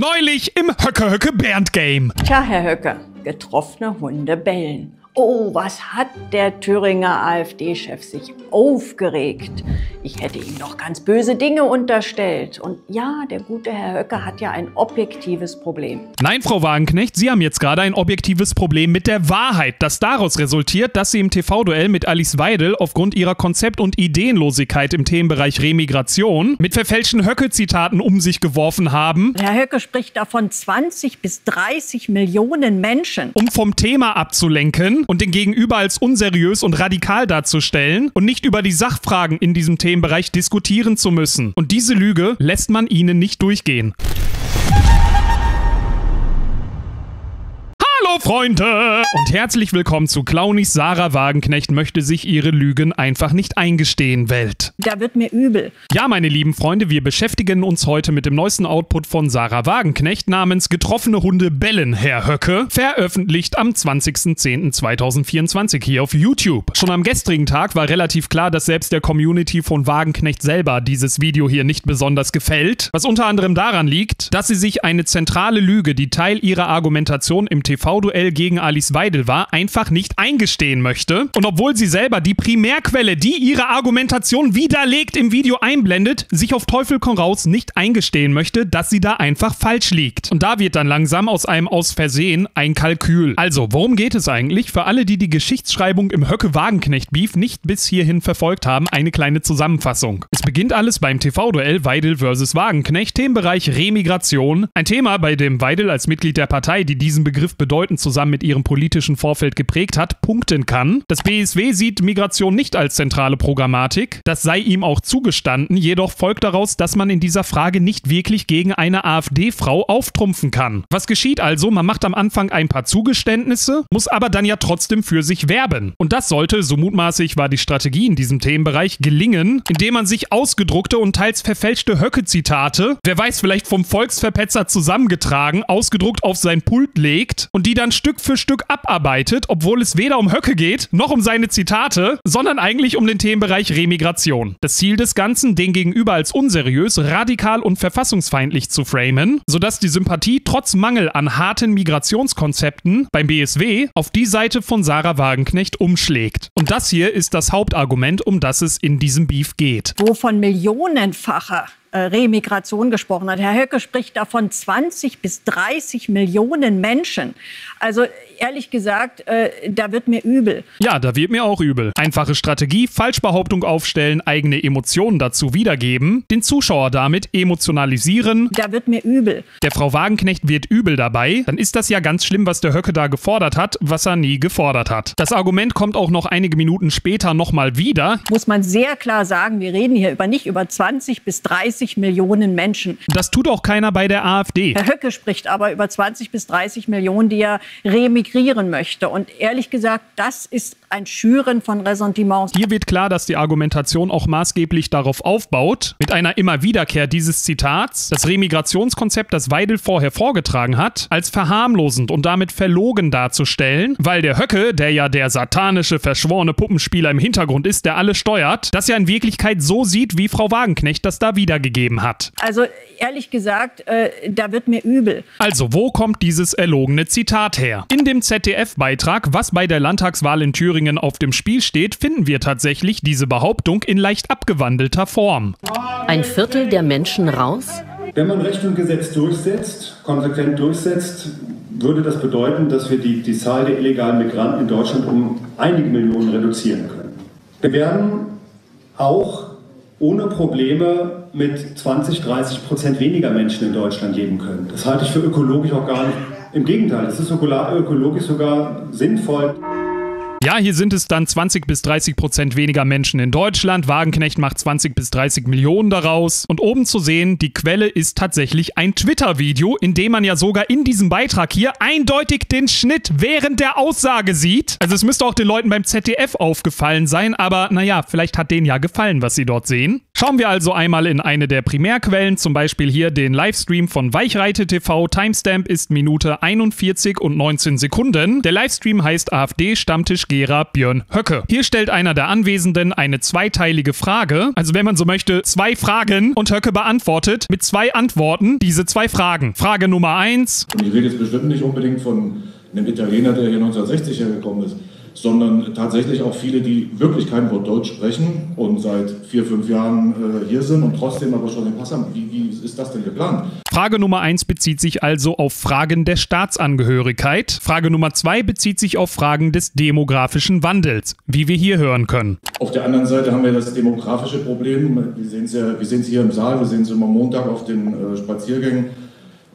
Neulich im Höcke-Höcke-Bernd-Game. Tja, Herr Höcke, getroffene Hunde bellen. Oh, was hat der Thüringer AfD-Chef sich aufgeregt? Ich hätte ihm doch ganz böse Dinge unterstellt. Und ja, der gute Herr Höcke hat ja ein objektives Problem. Nein, Frau Wagenknecht, Sie haben jetzt gerade ein objektives Problem mit der Wahrheit, das daraus resultiert, dass Sie im TV-Duell mit Alice Weidel aufgrund ihrer Konzept- und Ideenlosigkeit im Themenbereich Remigration mit verfälschten Höcke-Zitaten um sich geworfen haben, Herr Höcke spricht davon 20 bis 30 Millionen Menschen. um vom Thema abzulenken und den Gegenüber als unseriös und radikal darzustellen und nicht über die Sachfragen in diesem Themenbereich diskutieren zu müssen. Und diese Lüge lässt man ihnen nicht durchgehen. Hallo Freunde und herzlich willkommen zu Clownis Sarah Wagenknecht möchte sich ihre Lügen einfach nicht eingestehen Welt. Da wird mir übel. Ja, meine lieben Freunde, wir beschäftigen uns heute mit dem neuesten Output von Sarah Wagenknecht namens Getroffene Hunde bellen, Herr Höcke, veröffentlicht am 20.10.2024 hier auf YouTube. Schon am gestrigen Tag war relativ klar, dass selbst der Community von Wagenknecht selber dieses Video hier nicht besonders gefällt, was unter anderem daran liegt, dass sie sich eine zentrale Lüge, die Teil ihrer Argumentation im TV-Duell gegen Alice Weidel war, einfach nicht eingestehen möchte. Und obwohl sie selber die Primärquelle, die ihre Argumentation widerlegt, im Video einblendet, sich auf Teufel komm raus nicht eingestehen möchte, dass sie da einfach falsch liegt. Und da wird dann langsam aus einem aus Versehen ein Kalkül. Also, worum geht es eigentlich? Für alle, die die Geschichtsschreibung im Höcke-Wagenknecht-Beef nicht bis hierhin verfolgt haben, eine kleine Zusammenfassung. Es beginnt alles beim TV-Duell Weidel vs. Wagenknecht, Themenbereich Remigration. Ein Thema, bei dem Weidel als Mitglied der Partei, die diesen Begriff bedeutend zusammen mit ihrem politischen Vorfeld geprägt hat, punkten kann. Das BSW sieht Migration nicht als zentrale Programmatik. Das sei ihm auch zugestanden, jedoch folgt daraus, dass man in dieser Frage nicht wirklich gegen eine AfD-Frau auftrumpfen kann. Was geschieht also? Man macht am Anfang ein paar Zugeständnisse, muss aber dann ja trotzdem für sich werben. Und das sollte, so mutmaßlich war die Strategie in diesem Themenbereich, gelingen, indem man sich ausgedruckte und teils verfälschte Höcke-Zitate, wer weiß, vielleicht vom Volksverpetzer zusammengetragen, ausgedruckt auf sein Pult legt und die dann Stück für Stück abarbeitet, obwohl es weder um Höcke geht, noch um seine Zitate, sondern eigentlich um den Themenbereich Remigration. Das Ziel des Ganzen, den Gegenüber als unseriös, radikal und verfassungsfeindlich zu framen, sodass die Sympathie trotz Mangel an harten Migrationskonzepten beim BSW auf die Seite von Sarah Wagenknecht umschlägt. Und das hier ist das Hauptargument, um das es in diesem Beef geht. Wo von millionenfacher äh, Remigration gesprochen hat. Herr Höcke spricht davon 20 bis 30 Millionen Menschen. Also ehrlich gesagt, äh, da wird mir übel. Ja, da wird mir auch übel. Einfache Strategie, Falschbehauptung aufstellen, eigene Emotionen dazu wiedergeben, den Zuschauer damit emotionalisieren. Da wird mir übel. Der Frau Wagenknecht wird übel dabei, dann ist das ja ganz schlimm, was der Höcke da gefordert hat, was er nie gefordert hat. Das Argument kommt auch noch einige Minuten später nochmal wieder. Muss man sehr klar sagen, wir reden hier über nicht über 20 bis 30 Millionen Menschen. Das tut auch keiner bei der AfD. Herr Höcke spricht aber über 20 bis 30 Millionen, die er remigrieren möchte. Und ehrlich gesagt, das ist ein Schüren von Ressentiments. Hier wird klar, dass die Argumentation auch maßgeblich darauf aufbaut, mit einer immer Wiederkehr dieses Zitats, das Remigrationskonzept, das Weidel vorher vorgetragen hat, als verharmlosend und damit verlogen darzustellen, weil der Höcke, der ja der satanische, verschworene Puppenspieler im Hintergrund ist, der alles steuert, das ja in Wirklichkeit so sieht, wie Frau Wagenknecht das da wiedergegeben hat. Also ehrlich gesagt, äh, da wird mir übel. Also, wo kommt dieses erlogene Zitat her? In dem ZDF-Beitrag, was bei der Landtagswahl in Thüringen auf dem Spiel steht, finden wir tatsächlich diese Behauptung in leicht abgewandelter Form. Ein Viertel der Menschen raus? Wenn man Recht und Gesetz durchsetzt, konsequent durchsetzt, würde das bedeuten, dass wir die, die Zahl der illegalen Migranten in Deutschland um einige Millionen reduzieren können. Wir werden auch ohne Probleme mit 20, 30 Prozent weniger Menschen in Deutschland leben können. Das halte ich für ökologisch auch gar nicht. Im Gegenteil, es ist ökologisch sogar sinnvoll. Ja, hier sind es dann 20 bis 30 Prozent weniger Menschen in Deutschland. Wagenknecht macht 20 bis 30 Millionen daraus. Und oben zu sehen, die Quelle ist tatsächlich ein Twitter-Video, in dem man ja sogar in diesem Beitrag hier eindeutig den Schnitt während der Aussage sieht. Also es müsste auch den Leuten beim ZDF aufgefallen sein, aber naja, vielleicht hat denen ja gefallen, was sie dort sehen. Schauen wir also einmal in eine der Primärquellen, zum Beispiel hier den Livestream von Weichreite TV. Timestamp ist Minute 41 und 19 Sekunden. Der Livestream heißt AfD Stammtisch Gera Björn Höcke. Hier stellt einer der Anwesenden eine zweiteilige Frage, also wenn man so möchte, zwei Fragen und Höcke beantwortet mit zwei Antworten diese zwei Fragen. Frage Nummer eins. Und ich rede jetzt bestimmt nicht unbedingt von einem Italiener, der hier 1960 hergekommen ist sondern tatsächlich auch viele, die wirklich kein Wort Deutsch sprechen und seit vier, fünf Jahren äh, hier sind und trotzdem aber schon den Pass haben. Wie, wie ist das denn geplant? Frage Nummer eins bezieht sich also auf Fragen der Staatsangehörigkeit. Frage Nummer zwei bezieht sich auf Fragen des demografischen Wandels, wie wir hier hören können. Auf der anderen Seite haben wir das demografische Problem. Wir sehen es ja, wir hier im Saal, wir sehen es immer Montag auf den äh, Spaziergängen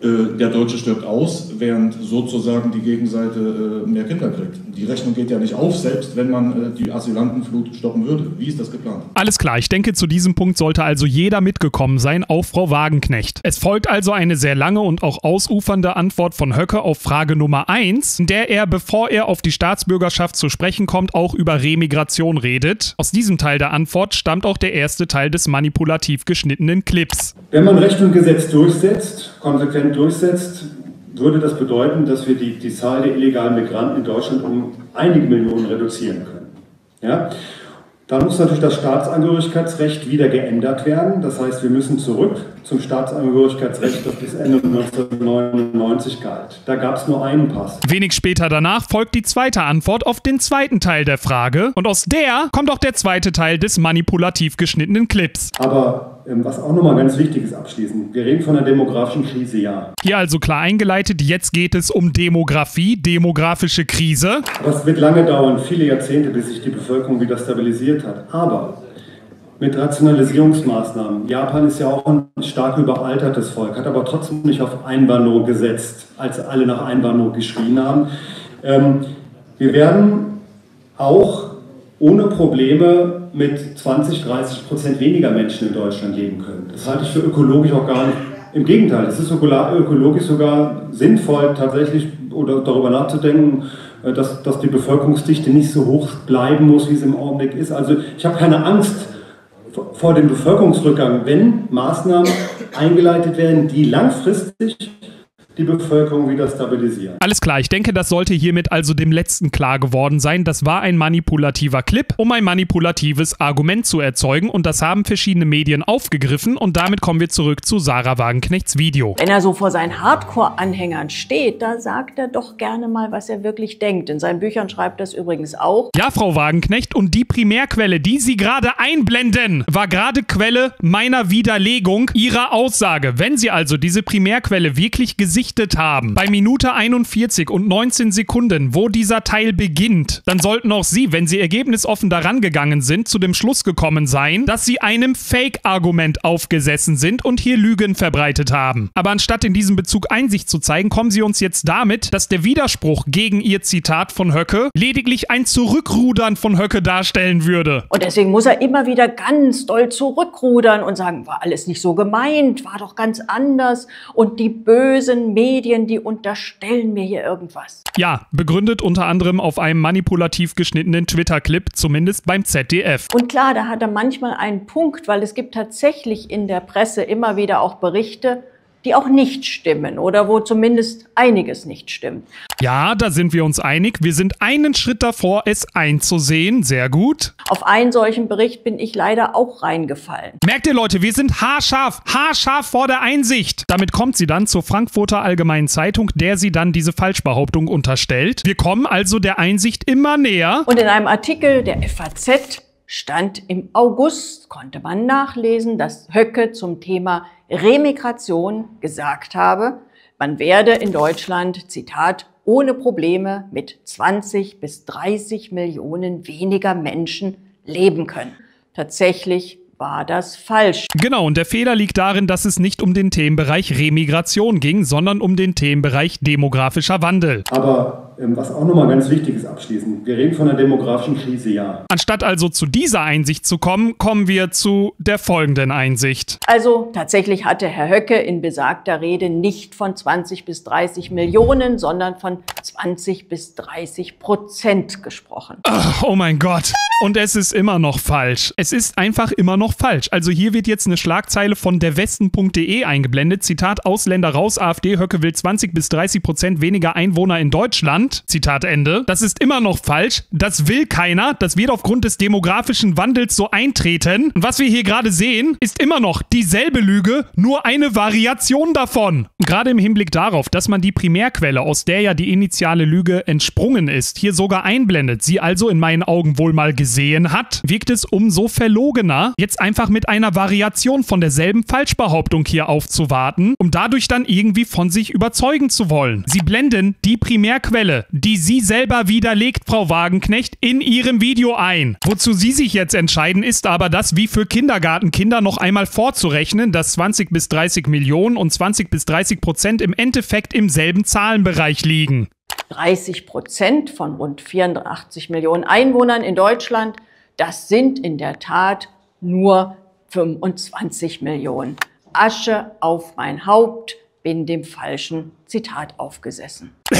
der Deutsche stirbt aus, während sozusagen die Gegenseite äh, mehr Kinder kriegt. Die Rechnung geht ja nicht auf, selbst wenn man äh, die Asylantenflut stoppen würde. Wie ist das geplant? Alles klar, ich denke, zu diesem Punkt sollte also jeder mitgekommen sein, auch Frau Wagenknecht. Es folgt also eine sehr lange und auch ausufernde Antwort von Höcke auf Frage Nummer 1, in der er, bevor er auf die Staatsbürgerschaft zu sprechen kommt, auch über Remigration redet. Aus diesem Teil der Antwort stammt auch der erste Teil des manipulativ geschnittenen Clips. Wenn man Recht und Gesetz durchsetzt, konsequent Konsequent durchsetzt, würde das bedeuten, dass wir die, die Zahl der illegalen Migranten in Deutschland um einige Millionen reduzieren können. Ja? Dann muss natürlich das Staatsangehörigkeitsrecht wieder geändert werden. Das heißt, wir müssen zurück zum Staatsangehörigkeitsrecht, das bis Ende 1999 galt. Da gab es nur einen Pass. Wenig später danach folgt die zweite Antwort auf den zweiten Teil der Frage. Und aus der kommt auch der zweite Teil des manipulativ geschnittenen Clips. Aber ähm, was auch nochmal ganz wichtig ist abschließend, wir reden von einer demografischen Krise, ja. Hier also klar eingeleitet, jetzt geht es um Demografie, demografische Krise. Das wird lange dauern, viele Jahrzehnte, bis sich die Bevölkerung wieder stabilisiert hat. Aber mit Rationalisierungsmaßnahmen. Japan ist ja auch ein stark überaltertes Volk, hat aber trotzdem nicht auf Einwanderung gesetzt, als alle nach Einwanderung geschrien haben. Ähm, wir werden auch ohne Probleme mit 20, 30 Prozent weniger Menschen in Deutschland leben können. Das halte ich für ökologisch auch gar nicht. Im Gegenteil, es ist ökologisch sogar sinnvoll, tatsächlich oder darüber nachzudenken, äh, dass, dass die Bevölkerungsdichte nicht so hoch bleiben muss, wie es im Augenblick ist. Also ich habe keine Angst vor dem Bevölkerungsrückgang, wenn Maßnahmen eingeleitet werden, die langfristig die Bevölkerung wieder stabilisieren. Alles klar, ich denke, das sollte hiermit also dem letzten klar geworden sein. Das war ein manipulativer Clip, um ein manipulatives Argument zu erzeugen und das haben verschiedene Medien aufgegriffen und damit kommen wir zurück zu Sarah Wagenknechts Video. Wenn er so vor seinen Hardcore-Anhängern steht, da sagt er doch gerne mal, was er wirklich denkt. In seinen Büchern schreibt er es übrigens auch. Ja, Frau Wagenknecht, und die Primärquelle, die Sie gerade einblenden, war gerade Quelle meiner Widerlegung Ihrer Aussage. Wenn Sie also diese Primärquelle wirklich gesichert berichtet haben, bei Minute 41 und 19 Sekunden, wo dieser Teil beginnt, dann sollten auch Sie, wenn Sie ergebnisoffen daran gegangen sind, zu dem Schluss gekommen sein, dass Sie einem Fake-Argument aufgesessen sind und hier Lügen verbreitet haben. Aber anstatt in diesem Bezug Einsicht zu zeigen, kommen Sie uns jetzt damit, dass der Widerspruch gegen Ihr Zitat von Höcke lediglich ein Zurückrudern von Höcke darstellen würde. Und deswegen muss er immer wieder ganz doll zurückrudern und sagen, war alles nicht so gemeint, war doch ganz anders und die bösen Medien, die unterstellen mir hier irgendwas. Ja, begründet unter anderem auf einem manipulativ geschnittenen Twitter-Clip, zumindest beim ZDF. Und klar, da hat er manchmal einen Punkt, weil es gibt tatsächlich in der Presse immer wieder auch Berichte, die auch nicht stimmen oder wo zumindest einiges nicht stimmt. Ja, da sind wir uns einig. Wir sind einen Schritt davor, es einzusehen. Sehr gut. Auf einen solchen Bericht bin ich leider auch reingefallen. Merkt ihr Leute, wir sind haarscharf, haarscharf vor der Einsicht. Damit kommt sie dann zur Frankfurter Allgemeinen Zeitung, der sie dann diese Falschbehauptung unterstellt. Wir kommen also der Einsicht immer näher. Und in einem Artikel der FAZ stand im August, konnte man nachlesen, dass Höcke zum Thema Remigration gesagt habe, man werde in Deutschland, Zitat, ohne Probleme mit 20 bis 30 Millionen weniger Menschen leben können. Tatsächlich war das falsch. Genau, und der Fehler liegt darin, dass es nicht um den Themenbereich Remigration ging, sondern um den Themenbereich demografischer Wandel. Aber was auch nochmal ganz wichtig ist abschließend, wir reden von einer demografischen Krise, ja. Anstatt also zu dieser Einsicht zu kommen, kommen wir zu der folgenden Einsicht. Also tatsächlich hatte Herr Höcke in besagter Rede nicht von 20 bis 30 Millionen, sondern von 20 bis 30 Prozent gesprochen. Ach, oh mein Gott. Und es ist immer noch falsch. Es ist einfach immer noch falsch. Also hier wird jetzt eine Schlagzeile von derwesten.de eingeblendet. Zitat Ausländer raus, AfD, Höcke will 20 bis 30 Prozent weniger Einwohner in Deutschland. Zitat Ende. Das ist immer noch falsch. Das will keiner. Das wird aufgrund des demografischen Wandels so eintreten. Und was wir hier gerade sehen, ist immer noch dieselbe Lüge, nur eine Variation davon. Gerade im Hinblick darauf, dass man die Primärquelle, aus der ja die initiale Lüge entsprungen ist, hier sogar einblendet, sie also in meinen Augen wohl mal gesehen gesehen hat, wirkt es umso verlogener, jetzt einfach mit einer Variation von derselben Falschbehauptung hier aufzuwarten, um dadurch dann irgendwie von sich überzeugen zu wollen. Sie blenden die Primärquelle, die Sie selber widerlegt, Frau Wagenknecht, in Ihrem Video ein. Wozu Sie sich jetzt entscheiden, ist aber das wie für Kindergartenkinder noch einmal vorzurechnen, dass 20 bis 30 Millionen und 20 bis 30 Prozent im Endeffekt im selben Zahlenbereich liegen. 30 Prozent von rund 84 Millionen Einwohnern in Deutschland, das sind in der Tat nur 25 Millionen. Asche auf mein Haupt, bin dem falschen Zitat aufgesessen.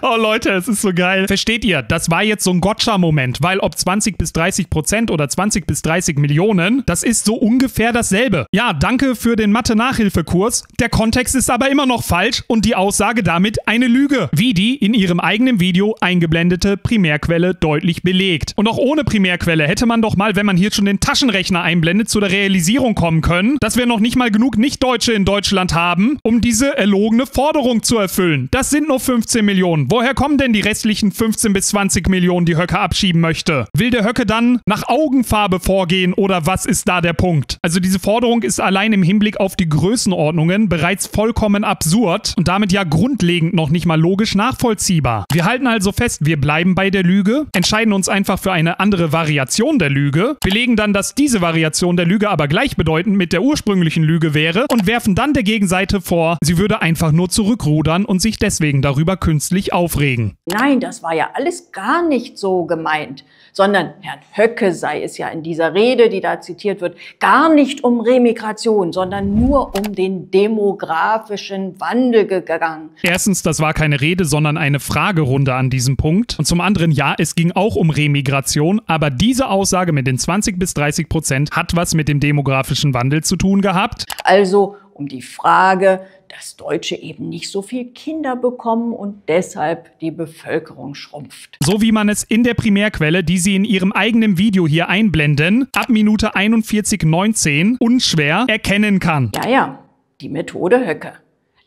Oh Leute, es ist so geil. Versteht ihr? Das war jetzt so ein Gotcha-Moment, weil ob 20 bis 30 Prozent oder 20 bis 30 Millionen, das ist so ungefähr dasselbe. Ja, danke für den Mathe-Nachhilfekurs. Der Kontext ist aber immer noch falsch und die Aussage damit eine Lüge, wie die in ihrem eigenen Video eingeblendete Primärquelle deutlich belegt. Und auch ohne Primärquelle hätte man doch mal, wenn man hier schon den Taschenrechner einblendet, zu der Realisierung kommen können, dass wir noch nicht mal genug Nicht-Deutsche in Deutschland haben, um diese erlogene Forderung zu erfüllen. Das sind nur 15 Millionen. Millionen. Woher kommen denn die restlichen 15 bis 20 Millionen, die Höcke abschieben möchte? Will der Höcke dann nach Augenfarbe vorgehen oder was ist da der Punkt? Also diese Forderung ist allein im Hinblick auf die Größenordnungen bereits vollkommen absurd und damit ja grundlegend noch nicht mal logisch nachvollziehbar. Wir halten also fest, wir bleiben bei der Lüge, entscheiden uns einfach für eine andere Variation der Lüge, belegen dann, dass diese Variation der Lüge aber gleichbedeutend mit der ursprünglichen Lüge wäre und werfen dann der Gegenseite vor, sie würde einfach nur zurückrudern und sich deswegen darüber künstlich künstlich aufregen. Nein, das war ja alles gar nicht so gemeint, sondern Herrn Höcke sei es ja in dieser Rede, die da zitiert wird, gar nicht um Remigration, sondern nur um den demografischen Wandel gegangen. Erstens, das war keine Rede, sondern eine Fragerunde an diesem Punkt. Und zum anderen, ja, es ging auch um Remigration, aber diese Aussage mit den 20 bis 30 Prozent hat was mit dem demografischen Wandel zu tun gehabt. Also um die Frage, dass Deutsche eben nicht so viel Kinder bekommen und deshalb die Bevölkerung schrumpft. So wie man es in der Primärquelle, die Sie in Ihrem eigenen Video hier einblenden, ab Minute 41,19 unschwer erkennen kann. Ja, ja, die Methode Höcke.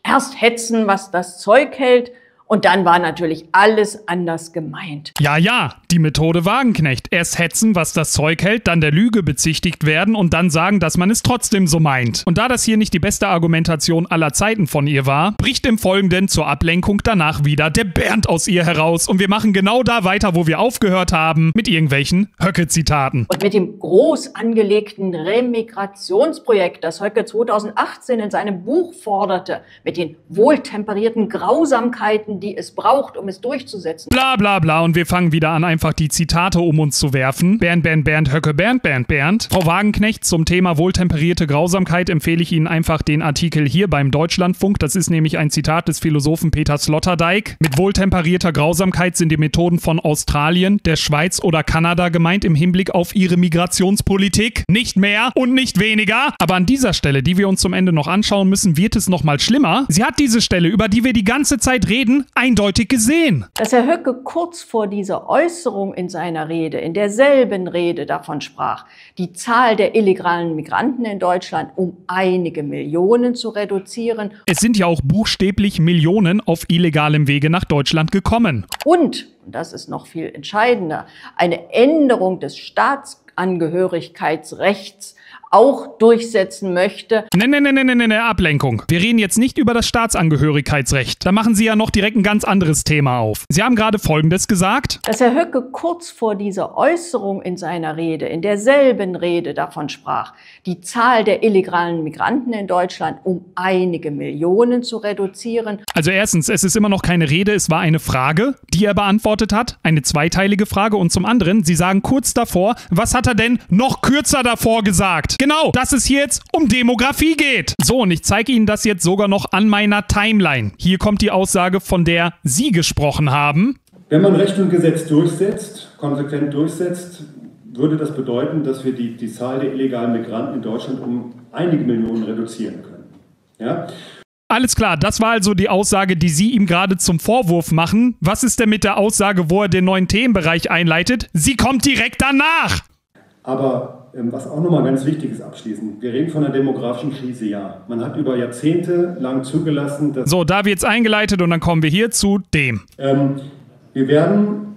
Erst hetzen, was das Zeug hält, und dann war natürlich alles anders gemeint. Ja, ja, die Methode Wagenknecht. Erst hetzen, was das Zeug hält, dann der Lüge bezichtigt werden und dann sagen, dass man es trotzdem so meint. Und da das hier nicht die beste Argumentation aller Zeiten von ihr war, bricht im Folgenden zur Ablenkung danach wieder der Bernd aus ihr heraus und wir machen genau da weiter, wo wir aufgehört haben, mit irgendwelchen Höcke-Zitaten. Und mit dem groß angelegten Remigrationsprojekt, das Höcke 2018 in seinem Buch forderte, mit den wohltemperierten Grausamkeiten, die es braucht, um es durchzusetzen. Bla bla bla und wir fangen wieder an, einfach die Zitate um uns zu werfen. Bernd, Bernd, Bernd, Höcke, Bernd, Bernd, Bernd. Frau Wagenknecht, zum Thema wohltemperierte Grausamkeit empfehle ich Ihnen einfach den Artikel hier beim Deutschlandfunk. Das ist nämlich ein Zitat des Philosophen Peter Sloterdijk. Mit wohltemperierter Grausamkeit sind die Methoden von Australien, der Schweiz oder Kanada gemeint im Hinblick auf ihre Migrationspolitik. Nicht mehr und nicht weniger. Aber an dieser Stelle, die wir uns zum Ende noch anschauen müssen, wird es noch mal schlimmer. Sie hat diese Stelle, über die wir die ganze Zeit reden, eindeutig gesehen. Dass Herr Höcke kurz vor dieser Äußerung in seiner Rede, in derselben Rede davon sprach, die Zahl der illegalen Migranten in Deutschland um einige Millionen zu reduzieren. Es sind ja auch buchstäblich Millionen auf illegalem Wege nach Deutschland gekommen. Und, und das ist noch viel entscheidender, eine Änderung des Staatsangehörigkeitsrechts auch durchsetzen möchte. Ne, ne, ne, ne, ne, ne, Ablenkung. Wir reden jetzt nicht über das Staatsangehörigkeitsrecht. Da machen Sie ja noch direkt ein ganz anderes Thema auf. Sie haben gerade Folgendes gesagt. Dass Herr Höcke kurz vor dieser Äußerung in seiner Rede, in derselben Rede davon sprach, die Zahl der illegalen Migranten in Deutschland um einige Millionen zu reduzieren. Also erstens, es ist immer noch keine Rede, es war eine Frage, die er beantwortet hat. Eine zweiteilige Frage. Und zum anderen, Sie sagen kurz davor, was hat er denn noch kürzer davor gesagt? Genau, dass es hier jetzt um Demografie geht. So, und ich zeige Ihnen das jetzt sogar noch an meiner Timeline. Hier kommt die Aussage, von der Sie gesprochen haben. Wenn man Recht und Gesetz durchsetzt, konsequent durchsetzt, würde das bedeuten, dass wir die, die Zahl der illegalen Migranten in Deutschland um einige Millionen reduzieren können. Ja? Alles klar, das war also die Aussage, die Sie ihm gerade zum Vorwurf machen. Was ist denn mit der Aussage, wo er den neuen Themenbereich einleitet? Sie kommt direkt danach! Aber ähm, was auch nochmal ganz wichtig ist abschließend, wir reden von einer demografischen Krise, ja. Man hat über Jahrzehnte lang zugelassen, dass... So, da wird's eingeleitet und dann kommen wir hier zu dem. Ähm, wir werden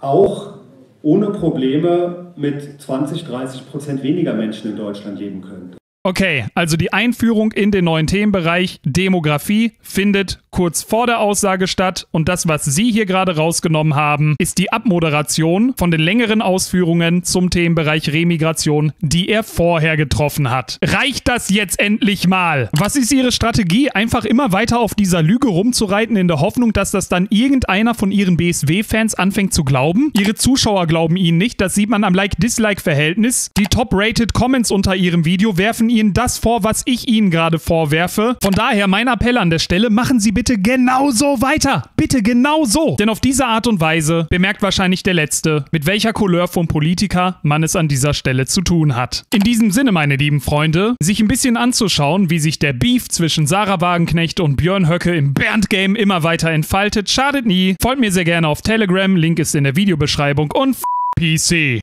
auch ohne Probleme mit 20, 30 Prozent weniger Menschen in Deutschland leben können. Okay, also die Einführung in den neuen Themenbereich Demografie findet kurz vor der Aussage statt und das, was Sie hier gerade rausgenommen haben, ist die Abmoderation von den längeren Ausführungen zum Themenbereich Remigration, die er vorher getroffen hat. Reicht das jetzt endlich mal? Was ist Ihre Strategie? Einfach immer weiter auf dieser Lüge rumzureiten in der Hoffnung, dass das dann irgendeiner von Ihren BSW-Fans anfängt zu glauben? Ihre Zuschauer glauben Ihnen nicht, das sieht man am Like-Dislike-Verhältnis. Die top-rated Comments unter Ihrem Video werfen Ihnen das vor, was ich Ihnen gerade vorwerfe. Von daher mein Appell an der Stelle, machen Sie bitte genauso weiter. Bitte genauso. Denn auf diese Art und Weise bemerkt wahrscheinlich der Letzte, mit welcher Couleur vom Politiker man es an dieser Stelle zu tun hat. In diesem Sinne, meine lieben Freunde, sich ein bisschen anzuschauen, wie sich der Beef zwischen Sarah Wagenknecht und Björn Höcke im Bernd-Game immer weiter entfaltet, schadet nie. Folgt mir sehr gerne auf Telegram, Link ist in der Videobeschreibung und PC.